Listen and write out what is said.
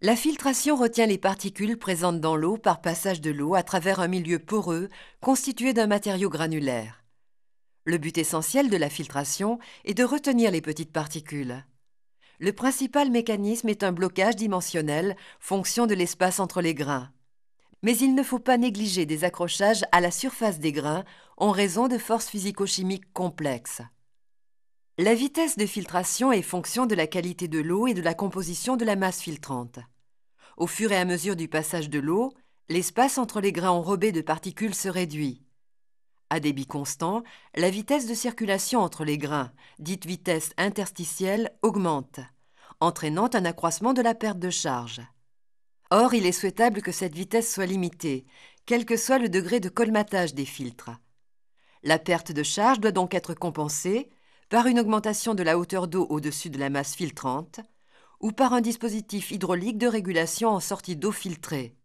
La filtration retient les particules présentes dans l'eau par passage de l'eau à travers un milieu poreux constitué d'un matériau granulaire. Le but essentiel de la filtration est de retenir les petites particules. Le principal mécanisme est un blocage dimensionnel, fonction de l'espace entre les grains. Mais il ne faut pas négliger des accrochages à la surface des grains en raison de forces physico-chimiques complexes. La vitesse de filtration est fonction de la qualité de l'eau et de la composition de la masse filtrante. Au fur et à mesure du passage de l'eau, l'espace entre les grains enrobés de particules se réduit. À débit constant, la vitesse de circulation entre les grains, dite vitesse interstitielle, augmente, entraînant un accroissement de la perte de charge. Or, il est souhaitable que cette vitesse soit limitée, quel que soit le degré de colmatage des filtres. La perte de charge doit donc être compensée par une augmentation de la hauteur d'eau au-dessus de la masse filtrante ou par un dispositif hydraulique de régulation en sortie d'eau filtrée.